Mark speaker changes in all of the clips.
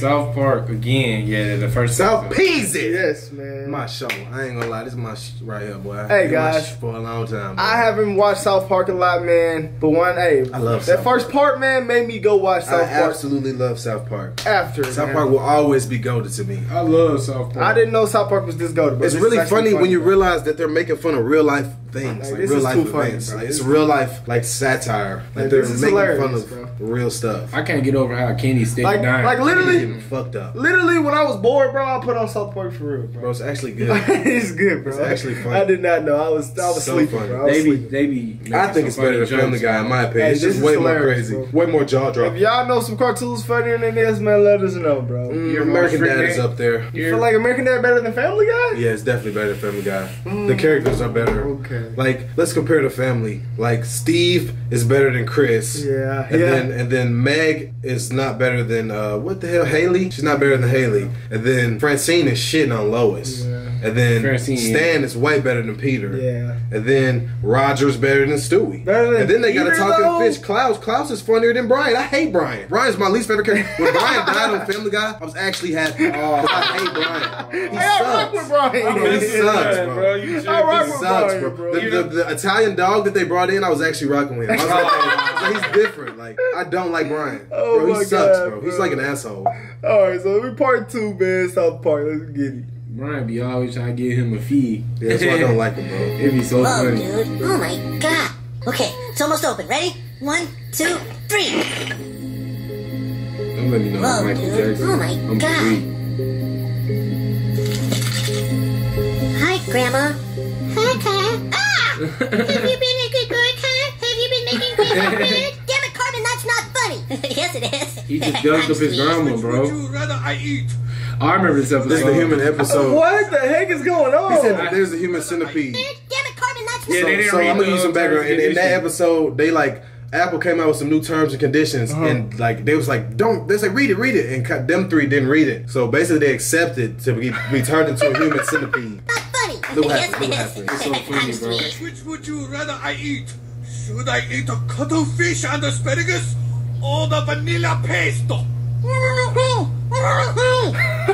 Speaker 1: South Park again. Yeah, the first
Speaker 2: South
Speaker 1: episode.
Speaker 2: Peas.
Speaker 3: Yes, man.
Speaker 2: My show. I ain't gonna lie. This is my sh- right here, boy.
Speaker 3: Hey,
Speaker 2: Been
Speaker 3: guys.
Speaker 2: for a long time. bro.
Speaker 3: I haven't watched South Park a lot, man. But one, hey,
Speaker 2: I love
Speaker 3: that
Speaker 2: South
Speaker 3: first part, man, made me go watch
Speaker 2: I
Speaker 3: South Park
Speaker 2: absolutely love South Park.
Speaker 3: after.
Speaker 2: South
Speaker 3: man.
Speaker 2: Park will always be goaded to me.
Speaker 1: I love South Park.
Speaker 3: I didn't know South Park was this good.
Speaker 2: It's really funny, when you realize that they're making fun of real life things,
Speaker 3: Like,
Speaker 2: like real life
Speaker 3: too funny,
Speaker 2: events. Like, it's real life, like satire. Like
Speaker 3: Like,
Speaker 2: they're making fun of
Speaker 3: bro.
Speaker 2: real stuff.
Speaker 1: I can't get over how Kenny stayed
Speaker 3: Like-
Speaker 1: dying.
Speaker 3: like literally-
Speaker 2: fucked up,
Speaker 3: Literally, when I was bored, bro, I put on South Park for real,
Speaker 2: bro.
Speaker 3: bro.
Speaker 2: It's actually good.
Speaker 3: it's good, bro.
Speaker 2: It's actually funny.
Speaker 3: I did not know. I was I was
Speaker 2: So
Speaker 3: sleeping,
Speaker 2: funny.
Speaker 3: bro. I was
Speaker 1: they be,
Speaker 3: sleeping.
Speaker 1: they be.
Speaker 2: I
Speaker 1: making
Speaker 2: think it's better than Family Guy, in my opinion.
Speaker 3: Hey,
Speaker 2: it's
Speaker 3: this
Speaker 2: just
Speaker 3: is
Speaker 2: way more crazy,
Speaker 3: bro.
Speaker 2: way more jaw dropping.
Speaker 3: If y'all know some cartoons funnier than this, man, let us know, bro.
Speaker 2: Mm,
Speaker 1: You're
Speaker 2: American Dad is up there.
Speaker 3: You feel like American Dad better than Family Guy?
Speaker 2: Yeah, it's definitely better than Family Guy. The characters are better.
Speaker 3: Mm. Okay.
Speaker 2: Like, let's compare the family. Like, Steve is better than Chris.
Speaker 3: Yeah,
Speaker 2: And
Speaker 3: yeah.
Speaker 2: then and then Meg is not better than uh what the hell Haley? She's not better than Haley. And then Francine is shitting on Lois.
Speaker 3: Yeah. Mm-hmm.
Speaker 2: And then
Speaker 1: Francine.
Speaker 2: Stan is way better than Peter.
Speaker 3: Yeah.
Speaker 2: And then Roger's better than Stewie.
Speaker 3: Better than
Speaker 2: and then they got a
Speaker 3: Peter,
Speaker 2: talking
Speaker 3: though?
Speaker 2: fish. Klaus. Klaus is funnier than Brian. I hate Brian. Brian's my least favorite character. When Brian died on Family Guy, I was actually happy. Oh. 'Cause I hate Brian. He
Speaker 3: Hey, I rock with Brian.
Speaker 2: Bro, he sucks, bro.
Speaker 1: You
Speaker 3: I rock
Speaker 2: He
Speaker 3: with
Speaker 2: sucks,
Speaker 3: Brian,
Speaker 2: bro.
Speaker 3: bro.
Speaker 2: The, the, the Italian dog that they brought in, I was actually rocking with him. I was like, oh. okay, he's different. Like, I don't like Brian.
Speaker 3: Oh
Speaker 2: bro,
Speaker 3: my
Speaker 2: he sucks,
Speaker 3: God,
Speaker 2: bro. He's like an asshole.
Speaker 3: All right, so we part two, man. South Park. Let's get it.
Speaker 1: Brian be always trying to give him a fee.
Speaker 2: Yeah, that's why I don't like him, bro.
Speaker 1: It'd be so
Speaker 4: Whoa,
Speaker 1: funny.
Speaker 4: dude. Oh my god. Okay, it's almost open. Ready? One, two, three.
Speaker 1: Don't let me know
Speaker 4: Whoa,
Speaker 1: Michael
Speaker 4: dude.
Speaker 1: Jackson.
Speaker 4: Oh my
Speaker 1: I'm
Speaker 4: God.
Speaker 1: free.
Speaker 4: Hi, Grandma. Hi, Car. Ah! Have you been a good boy, Car? Have you been making great food? Damn it, Cartman, that's not funny. yes, it is.
Speaker 1: He just dunked up his grandma, bro.
Speaker 5: you rather I eat?
Speaker 1: I remember this episode.
Speaker 2: This is the human episode.
Speaker 3: what the heck is going on?
Speaker 2: He said there's a human centipede.
Speaker 4: Damn it, Cartman, that's
Speaker 1: Yeah,
Speaker 2: so,
Speaker 1: they didn't
Speaker 2: so I'm gonna use some background. In, in that episode, they like Apple came out with some new terms and conditions,
Speaker 3: Uh-huh.
Speaker 2: and like they was like, "Don't." They was like, "Read it, read it," and cut- them three didn't read it. So basically, they accepted to be, be turned into a human centipede.
Speaker 4: not funny.
Speaker 2: Look what happened,
Speaker 4: it
Speaker 2: look
Speaker 4: is.
Speaker 2: what
Speaker 1: happened. It's so funny, bro.
Speaker 5: Which would you rather I eat? Should I eat the cuttlefish and asparagus or the vanilla pesto?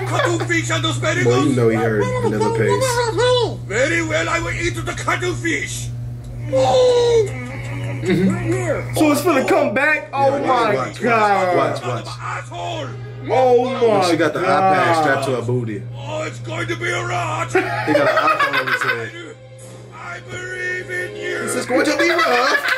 Speaker 5: cuttlefish and asparagus?
Speaker 2: Boy, you know he heard vanilla paste.
Speaker 5: Very well, I will eat the cuttlefish.
Speaker 3: So it's gonna come back? Oh
Speaker 2: Yeah,
Speaker 3: my
Speaker 2: watch, watch,
Speaker 3: god.
Speaker 2: Watch,
Speaker 5: Son of
Speaker 2: watch.
Speaker 5: asshole!
Speaker 3: Oh my god.
Speaker 2: She got the
Speaker 3: god.
Speaker 2: iPad strapped to her booty.
Speaker 5: Oh, it's going to be a rat!
Speaker 2: He got an iPhone on his head.
Speaker 5: I believe in you!
Speaker 2: It's going to be rough.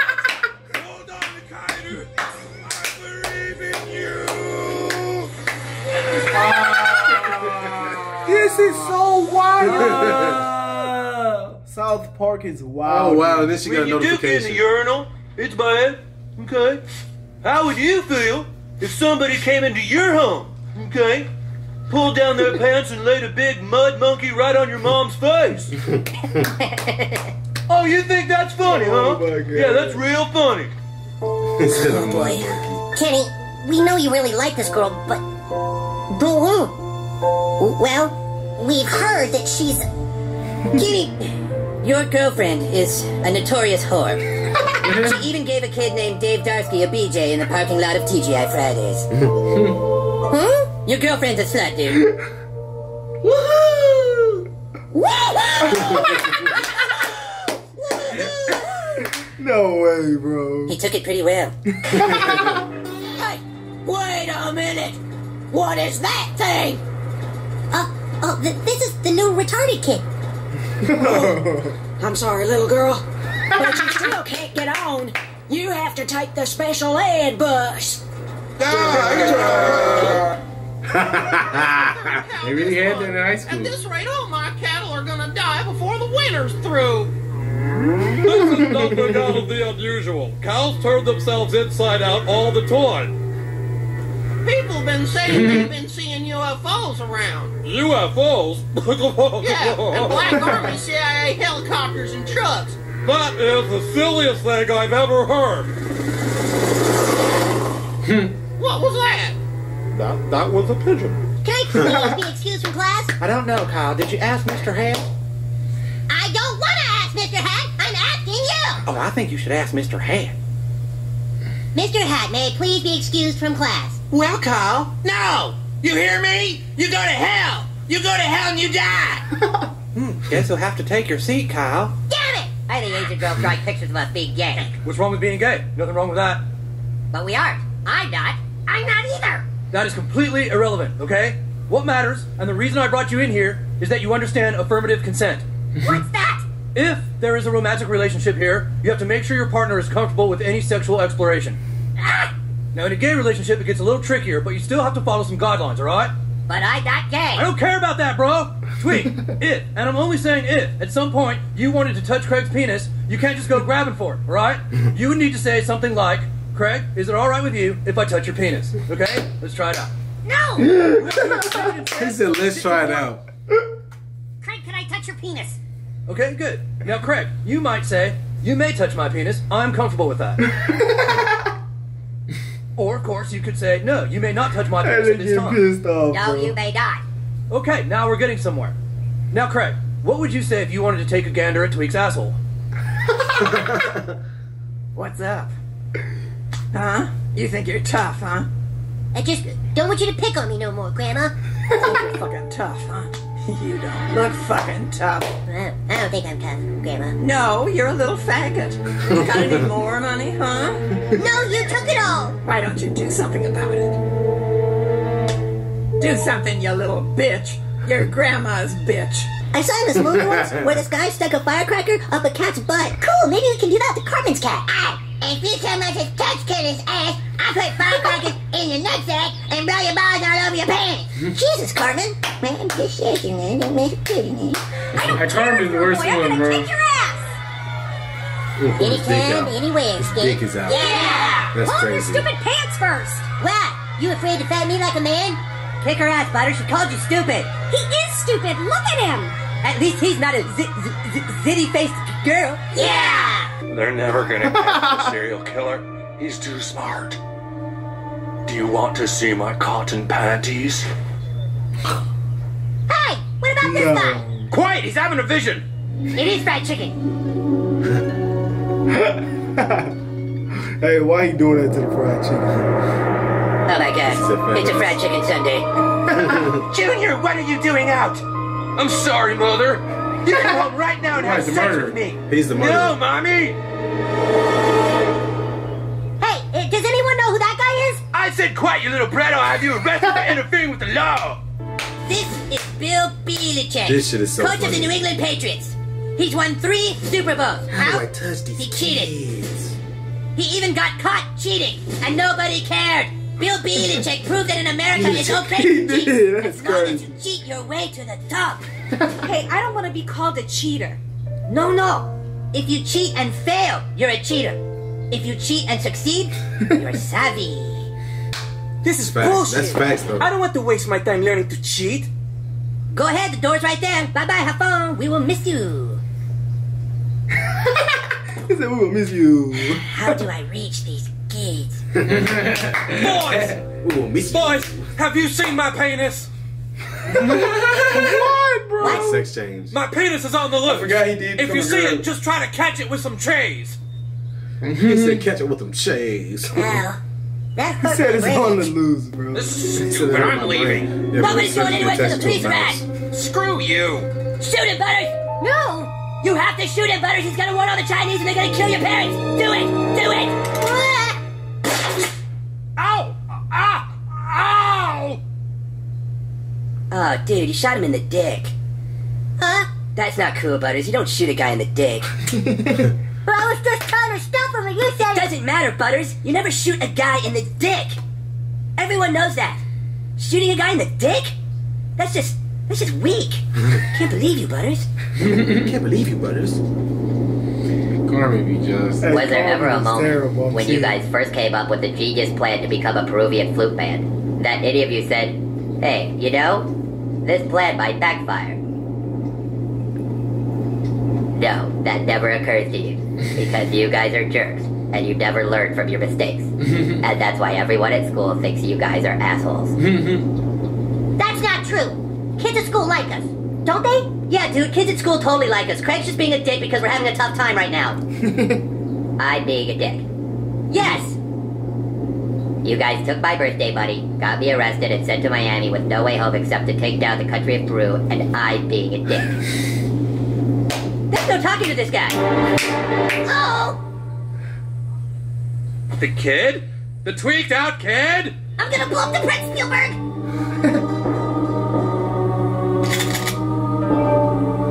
Speaker 3: This is so wild. South Park is wild.
Speaker 2: Oh wow! And then she got a
Speaker 6: When you dip in the urinal, it's bad. Okay. How would you feel if somebody came into your home? Okay. Pulled down their pants and laid a big mud monkey right on your mom's face. oh, you think that's funny,
Speaker 3: Oh
Speaker 6: huh? Yeah, that's real funny.
Speaker 2: He
Speaker 4: Oh boy. Kenny, we know you really like this girl, but. But who? Well, we've heard that she's.
Speaker 7: Kenny, your girlfriend is a notorious whore. she even gave a kid named Dave Darsky a BJ in the parking lot of TGI Fridays.
Speaker 4: Huh?
Speaker 7: Your girlfriend's a slut, dude. Woohoo!
Speaker 3: No way, bro.
Speaker 7: He took it pretty well.
Speaker 4: Hey, wait a minute. What is that thing? Oh, th- this is the new retarded kid.
Speaker 8: I'm sorry, little girl, but you still can't get on. You have to take the special ed bus.
Speaker 1: They really had that in high
Speaker 9: At
Speaker 1: school.
Speaker 9: this rate, all my cattle are gonna die before the winter's through.
Speaker 5: This is nothing out of the unusual. Cows turn themselves inside out all the time.
Speaker 9: People been saying they've been seeing UFOs around.
Speaker 5: UFOs?
Speaker 9: Yeah, and Black Army CIA helicopters and trucks.
Speaker 5: That is the silliest thing I've ever heard.
Speaker 9: What was that?
Speaker 5: That, that was a pigeon.
Speaker 4: Can I please be excused from class?
Speaker 10: I don't know, Kyle. Did you ask Mr. Hat?
Speaker 4: I don't want to ask Mr. Hat. I'm asking you.
Speaker 10: Oh, I think you should ask Mr. Hat.
Speaker 4: Mr. Hat, may I please be excused from class?
Speaker 9: Well, Kyle, no! You hear me? You go to hell. You go to hell and you die.
Speaker 10: Hmm, guess you'll have to take your seat, Kyle.
Speaker 4: Damn it! I think Asian girls drawing pictures of us being gay.
Speaker 11: What's wrong with being gay? Nothing wrong with that.
Speaker 4: But we aren't. I'm not. I'm not either.
Speaker 11: That is completely irrelevant, okay? What matters, and the reason I brought you in here, is that you understand affirmative consent.
Speaker 4: What's that?
Speaker 11: If there is a romantic relationship here, you have to make sure your partner is comfortable with any sexual exploration. Now, in a gay relationship, it gets a little trickier, but you still have to follow some guidelines, alright?
Speaker 4: but I'm not gay.
Speaker 11: I don't care about that, bro! Tweek, if, and I'm only saying if, at some point you wanted to touch Craig's penis, you can't just go grabbing for it, alright? You would need to say something like, Craig, is it alright with you if I touch your penis? Okay? Let's try it out.
Speaker 4: No!
Speaker 2: He said, let's try it out.
Speaker 4: Craig, can I touch your penis?
Speaker 11: Okay, good. Now, Craig, you might say, You may touch my penis. I'm comfortable with that. Or, of course, you could say, No, you may not touch my
Speaker 3: That
Speaker 11: penis at this time.
Speaker 3: pissed off.
Speaker 4: No,
Speaker 3: bro.
Speaker 4: you may not.
Speaker 11: Okay, now we're getting somewhere. Now, Craig, what would you say if you wanted to take a gander at Tweek's asshole?
Speaker 8: What's up? Huh? You think you're tough, huh?
Speaker 4: I just don't want you to pick on me no more, Grandma.
Speaker 8: You're fucking tough, huh? You don't look fucking tough.
Speaker 4: Well, I don't think I'm tough, Grandma.
Speaker 8: No, you're a little faggot. You got any more money, huh?
Speaker 4: No, you took it all.
Speaker 8: Why don't you do something about it? Do something, you little bitch. Your grandma's bitch.
Speaker 4: I saw in this movie once where this guy stuck a firecracker up a cat's butt. Cool, maybe we can do that to Cartman's cat. Ah! If you tell me to touch Kitty's ass, I put firecrackers in your nutsack and blow your balls all over your pants. Mm-hmm. Jesus, Cartman. Man, I'm just shaking it. Don't make it pretty, man.
Speaker 1: I Carmen's the worst one, bro.
Speaker 4: Kick your ass.
Speaker 2: Ooh, pull his dick
Speaker 4: Anytime, anywhere,
Speaker 2: His dick is out.
Speaker 4: Yeah.
Speaker 2: That's
Speaker 4: Pull
Speaker 2: crazy.
Speaker 4: your stupid pants first. What? You afraid to fight me like a man?
Speaker 7: Kick her ass, Butter. She called you stupid.
Speaker 4: He is stupid. Look at him.
Speaker 7: At least he's not a zi- zi- zitty faced girl.
Speaker 4: Yeah.
Speaker 12: They're never gonna catch the serial killer. He's too smart. Do you want to see my cotton panties?
Speaker 4: Hey, what about this guy?
Speaker 11: Quiet! He's having a vision!
Speaker 4: It is fried chicken.
Speaker 3: Hey, why he doing that to the fried chicken?
Speaker 7: Oh my god. It's a fried chicken Sunday.
Speaker 10: Junior, what are you doing out?
Speaker 11: I'm sorry, Mother!
Speaker 10: You come home right now and
Speaker 1: Why
Speaker 10: have sex
Speaker 1: murderer?
Speaker 10: with me.
Speaker 2: He's the murderer. No.
Speaker 11: Mommy!
Speaker 4: Hey, uh, does anyone know who that guy is?
Speaker 11: I said quiet, you little brat, or I'll have you arrested for interfering with the law!
Speaker 7: This is Bill Belichick.
Speaker 2: This shit is so
Speaker 7: Coach of the New England Patriots. He's won three Super Bowls.
Speaker 2: How do
Speaker 7: How?
Speaker 2: I touch these
Speaker 7: He cheated.
Speaker 2: kids?
Speaker 7: He even got caught cheating, and nobody cared. Bill Belichick proved that in America it's okay to cheat.
Speaker 3: did, that's
Speaker 7: as long as
Speaker 3: crazy.
Speaker 7: you cheat your way to the top.
Speaker 13: Hey, I don't want to be called a cheater.
Speaker 7: No, no. If you cheat and fail, you're a cheater. If you cheat and succeed, you're savvy.
Speaker 10: This is
Speaker 2: Facts.
Speaker 10: bullshit.
Speaker 2: That's facts, though.
Speaker 10: I don't want to waste my time learning to cheat.
Speaker 7: Go ahead, the door's right there. Bye bye, have fun. We will miss you.
Speaker 3: He said, we will miss you.
Speaker 7: How do I reach these kids?
Speaker 11: Boys!
Speaker 2: We will miss you.
Speaker 11: Boys! Have you seen my penis?
Speaker 3: what, bro?
Speaker 2: Sex change.
Speaker 11: My penis is on the loose!
Speaker 3: forgot he did
Speaker 11: If you see
Speaker 3: girl.
Speaker 11: it, just try to catch it with some trays.
Speaker 2: He said, catch it with them shades.
Speaker 4: Well, that
Speaker 3: He
Speaker 4: hurt
Speaker 3: said
Speaker 4: my
Speaker 3: it's on the loose, bro.
Speaker 11: This is
Speaker 2: He said
Speaker 11: stupid.
Speaker 2: that
Speaker 11: I'm leaving.
Speaker 2: brain. Yeah,
Speaker 7: Nobody's going
Speaker 2: surgery
Speaker 7: anywhere till the police
Speaker 2: a
Speaker 7: arrive.
Speaker 11: Screw you!
Speaker 7: Shoot him, Butters!
Speaker 4: No.
Speaker 7: You have to shoot him, Butters! He's gonna warn all the Chinese and they're gonna kill your parents! Do it! Do it!
Speaker 4: Ah.
Speaker 11: Ow! Ah! Ow!
Speaker 7: Oh, dude, you shot him in the dick.
Speaker 4: Huh?
Speaker 7: That's not cool, Butters. You don't shoot a guy in the dick.
Speaker 4: But I was just trying to stop him and you said
Speaker 7: Doesn't matter, Butters. You never shoot a guy in the dick. Everyone knows that. Shooting a guy in the dick? That's just that's just weak. Can't believe you, Butters.
Speaker 2: Can't believe you, Butters.
Speaker 1: Carmen be just.
Speaker 7: Was there ever a moment
Speaker 3: terrible, I'm
Speaker 7: when you guys first came up with the genius plan to become a Peruvian flute band that any of you said, "Hey, you know, this plan might backfire"? No, that never occurs to you because you guys are jerks and you never learn from your mistakes, and that's why everyone at school thinks you guys are assholes.
Speaker 4: that's not true. Kids at school like us, don't they?
Speaker 7: Yeah, dude, kids at school totally like us. Craig's just being a dick because we're having a tough time right now. I'm being a dick. Yes!
Speaker 14: You guys took my birthday money, got me arrested, and sent to Miami with no way home except to take down the country of Peru, and I'm being a dick. There's no talking to this guy.
Speaker 4: Oh,
Speaker 11: The kid? The tweaked out kid?
Speaker 4: I'm gonna blow up the Prince Spielberg.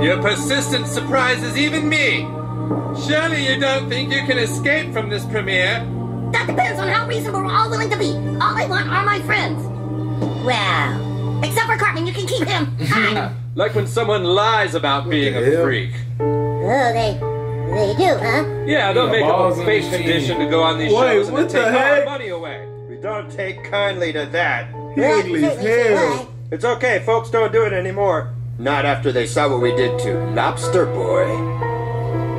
Speaker 11: Your persistence surprises even me. Surely you don't think you can escape from this premiere?
Speaker 4: That depends on how reasonable we're all willing to be. All I want are my friends. Well, except for Cartman, you can keep him.
Speaker 11: Like when someone lies about being a freak.
Speaker 4: Oh, they, they do, huh?
Speaker 11: Yeah, they'll make a
Speaker 1: on
Speaker 11: fake condition to go on these
Speaker 3: Wait,
Speaker 11: shows and
Speaker 3: what
Speaker 11: to take
Speaker 3: the
Speaker 11: our
Speaker 3: heck?
Speaker 11: money away.
Speaker 15: We don't take kindly to that.
Speaker 3: Higgly as hell.
Speaker 15: It's okay, folks don't do it anymore. Not after they saw what we did to Lobster Boy.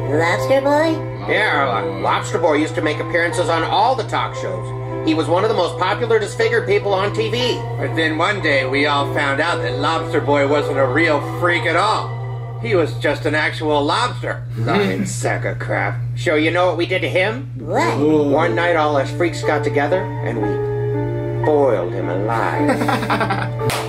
Speaker 4: Lobster boy?
Speaker 15: Yeah, uh, Lobster Boy used to make appearances on all the talk shows. He was one of the most popular disfigured people on TV.
Speaker 11: But then one day we all found out that Lobster Boy wasn't a real freak at all. He was just an actual lobster.
Speaker 15: Lying sack of crap. So you know what we did to him?
Speaker 4: What?
Speaker 15: One night all us freaks got together and we boiled him alive.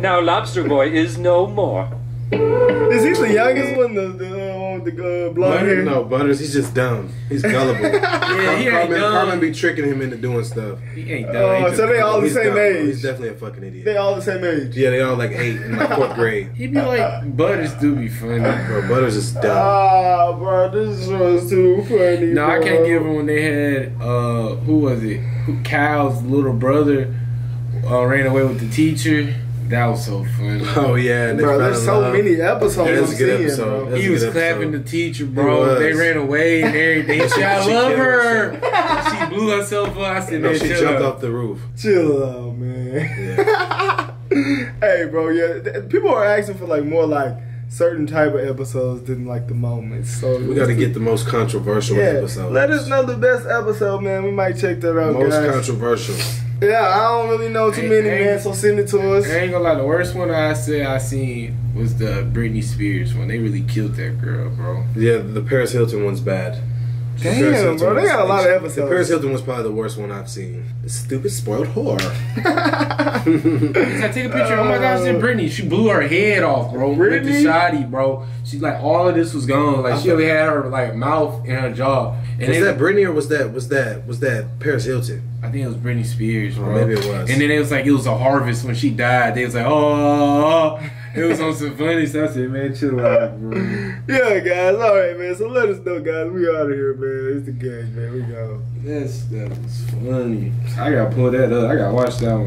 Speaker 11: Now Lobster Boy is no more.
Speaker 3: Is he the youngest one? The, the uh, one with the uh, blonde
Speaker 2: Butters,
Speaker 3: hair?
Speaker 2: no, Butters, he's just dumb. He's gullible. yeah,
Speaker 1: he ain't dumb.
Speaker 2: Carmen be tricking him into doing stuff.
Speaker 1: He ain't dumb.
Speaker 3: Oh,
Speaker 1: He
Speaker 3: so they all the same
Speaker 2: dumb, bro.
Speaker 3: age.
Speaker 2: He's definitely a fucking idiot.
Speaker 3: They all the same age.
Speaker 2: Yeah, they all like eight in like fourth grade.
Speaker 1: He be like, Butters do be funny.
Speaker 2: Bro, Butters is dumb.
Speaker 3: Ah, bro, this was too funny.
Speaker 1: No, I can't give him when they had uh who was it? Who Kyle's little brother uh, ran away with the teacher. That was so funny.
Speaker 2: Oh yeah, and
Speaker 3: Bro, there's so
Speaker 2: love.
Speaker 3: many episodes
Speaker 2: Yeah,
Speaker 3: I'm
Speaker 2: that's
Speaker 3: seeing,
Speaker 2: episode.
Speaker 3: bro.
Speaker 1: He was clapping
Speaker 2: episode.
Speaker 1: the teacher, bro. They ran away and everything.
Speaker 2: She-
Speaker 1: She, I
Speaker 2: she
Speaker 1: love her.
Speaker 2: herself.
Speaker 1: she blew herself up. I said,
Speaker 2: No,
Speaker 1: man,
Speaker 2: she jumped
Speaker 1: out.
Speaker 2: off the roof.
Speaker 3: Chill out, man. hey, bro, yeah. People are asking for like more like certain type of episodes than like the moments. So
Speaker 2: We got to get the most controversial
Speaker 3: yeah.
Speaker 2: episode.
Speaker 3: Let us know the best episode, man. We might check that out,
Speaker 2: Most
Speaker 3: guys.
Speaker 2: controversial.
Speaker 3: yeah, I don't really know too
Speaker 1: Hey,
Speaker 3: many,
Speaker 1: hey.
Speaker 3: man. So send it to us.
Speaker 1: I ain't gonna lie, the worst one I said I seen was the Britney Spears one. They really killed that girl, bro.
Speaker 2: Yeah, the Paris Hilton one's bad. The
Speaker 3: Damn, bro, they got a lot of
Speaker 2: The
Speaker 3: episodes.
Speaker 2: Paris Hilton was probably the worst one I've seen. The stupid spoiled whore.
Speaker 1: I take a picture. Oh my gosh, it's Britney. She blew her head off, bro. With the
Speaker 3: Britney?
Speaker 1: shoddy, bro. She like all of this was gone. Like she only had her like mouth and her jaw. And
Speaker 2: was
Speaker 1: they-
Speaker 2: that Britney or was that was that was that Paris Hilton?
Speaker 1: I think it was Britney Spears, bro.
Speaker 2: maybe it was.
Speaker 1: And then it was like it was a harvest when she died. They was like, oh, it was on some funny stuff. I said, man, chill out, bro.
Speaker 3: Yeah, guys. All right, man. So let us know, guys. We out of here, man. It's the gang, man. We go.
Speaker 1: That stuff was funny. I gotta pull that up. I gotta watch that one.